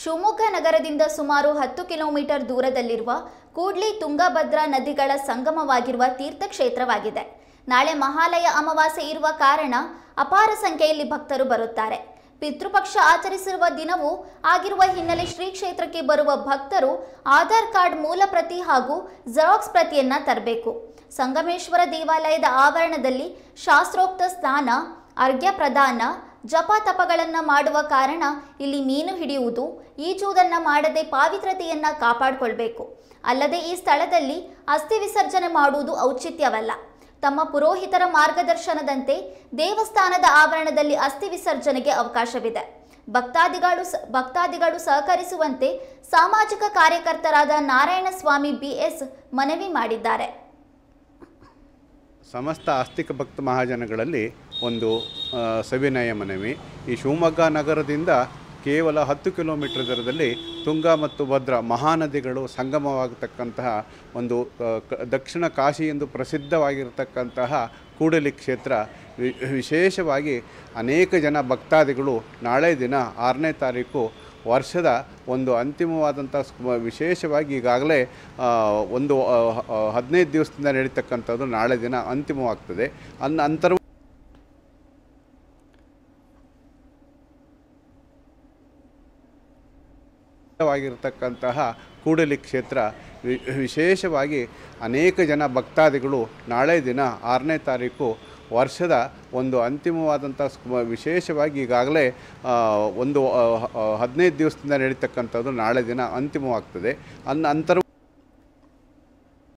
ಶಿವಮೊಗ್ಗ ನಗರದಿಂದ ಸುಮಾರು ಹತ್ತು ಕಿಲೋಮೀಟರ್ ದೂರದಲ್ಲಿರುವ ಕೂಡ್ಲಿ ತುಂಗಭದ್ರಾ ನದಿಗಳ ಸಂಗಮವಾಗಿರುವ ತೀರ್ಥಕ್ಷೇತ್ರವಾಗಿದೆ. ನಾಳೆ ಮಹಾಲಯ ಅಮಾವಾಸ್ಯೆ ಇರುವ ಕಾರಣ ಅಪಾರ ಸಂಖ್ಯೆಯಲ್ಲಿ ಭಕ್ತರು ಬರುತ್ತಾರೆ. ಪಿತೃಪಕ್ಷ ಆಚರಿಸಿರುವ ದಿನವೂ ಆಗಿರುವ ಹಿನ್ನೆಲೆ ಶ್ರೀ ಕ್ಷೇತ್ರಕ್ಕೆ ಬರುವ ಭಕ್ತರು ಆಧಾರ್ ಕಾರ್ಡ್ ಮೂಲ ಪ್ರತಿ ಹಾಗೂ ಜೆರಾಕ್ಸ್ ಪ್ರತಿಯನ್ನ ತರಬೇಕು. ಸಂಗಮೇಶ್ವರ ದೇವಾಲಯದ ಆವರಣದಲ್ಲಿ ಶಾಸ್ತ್ರೋಕ್ತ ಸ್ನಾನ, ಅರ್ಘ್ಯ ಪ್ರದಾನ ಜಪ ತಪಗಳನ್ನ ಮಾಡುವ ಕಾರಣ ಇಲ್ಲಿ ಮೀನು ಹಿಡಿಯುವುದು, ಈಜುವುದನ್ನ ಮಾಡದೆ ಪಾವಿತ್ರತೆಯನ್ನ ಕಾಪಾಡಿಕೊಳ್ಬೇಕು. ಅಲ್ಲದೆ ಈ ಸ್ಥಳದಲ್ಲಿ ಅಸ್ಥಿ ವಿಸರ್ಜನೆ ಮಾಡುವುದು ಔಚಿತ್ಯವಲ್ಲ. ತಮ್ಮ ಪುರೋಹಿತರ ಮಾರ್ಗದರ್ಶನದಂತೆ ದೇವಸ್ಥಾನದ ಆವರಣದಲ್ಲಿ ಅಸ್ಥಿ ವಿಸರ್ಜನೆಗೆ ಅವಕಾಶವಿದೆ. ಭಕ್ತಾದಿಗಳು ಭಕ್ತಾದಿಗಳು ಸಹಕರಿಸುವಂತೆ ಸಾಮಾಜಿಕ ಕಾರ್ಯಕರ್ತರಾದ ನಾರಾಯಣಸ್ವಾಮಿ ಬಿಎಸ್ ಮನವಿ ಮಾಡಿದ್ದಾರೆ. ಸಮಸ್ತ ಆಸ್ತಿಕ ಭಕ್ತ ಮಹಾಜನಗಳಲ್ಲಿ ಒಂದು ಸವಿನಯ ಮನವಿ. ಈ ಶಿವಮೊಗ್ಗ ನಗರದಿಂದ ಕೇವಲ ಹತ್ತು ಕಿಲೋಮೀಟರ್ ದೂರದಲ್ಲಿ ತುಂಗಾ ಮತ್ತು ಭದ್ರಾ ಮಹಾನದಿಗಳು ಸಂಗಮವಾಗತಕ್ಕಂತಹ ಒಂದು ದಕ್ಷಿಣ ಕಾಶಿ ಎಂದು ಪ್ರಸಿದ್ಧವಾಗಿರತಕ್ಕಂತಹ ಕೂಡಲಿ ಕ್ಷೇತ್ರ. ವಿಶೇಷವಾಗಿ ಅನೇಕ ಜನ ಭಕ್ತಾದಿಗಳು ನಾಳೆ ದಿನ ಆರನೇ ತಾರೀಕು ವರ್ಷದ ಒಂದು ಅಂತಿಮವಾದಂಥ ವಿಶೇಷವಾಗಿ ಈಗಾಗಲೇ ಒಂದು ಹದಿನೈದು ದಿವಸದಿಂದ ನಡೀತಕ್ಕಂಥದ್ದು ನಾಳೆ ದಿನ ಅಂತಿಮವಾಗ್ತದೆ. ಅನ್ನ ಅಂತರ್ ವಾಗಿರತಕ್ಕಂತಹ ಕೂಡಲಿ ಕ್ಷೇತ್ರ ವಿಶೇಷವಾಗಿ ಅನೇಕ ಜನ ಭಕ್ತಾದಿಗಳು ನಾಳೆ ದಿನ ಆರನೇ ತಾರೀಕು ವರ್ಷದ ಒಂದು ಅಂತಿಮವಾದಂಥ ವಿಶೇಷವಾಗಿ ಈಗಾಗಲೇ ಒಂದು ಹದಿನೈದು ದಿವಸದಿಂದ ನಡೀತಕ್ಕಂಥದ್ದು ನಾಳೆ ದಿನ ಅಂತಿಮವಾಗ್ತದೆ. ಅನ್ನ ಅಂತರ